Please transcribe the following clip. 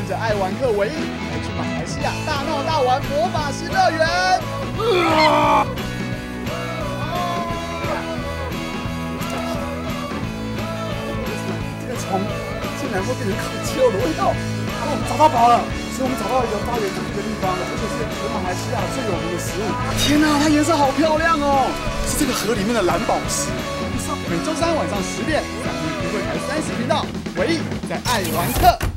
跟着爱玩客唯一，来去马来西亚大闹大玩魔法新乐园。这个虫竟然会变成烤鸡肉的味道！啊，我们找到宝了！所以我们找到一个发源地的地方，而且是全马来西亚最有名的食物。天哪、它颜色好漂亮哦！是这个河里面的蓝宝石。每周三晚上十点，我们一定会台三十频道，唯一在爱玩客。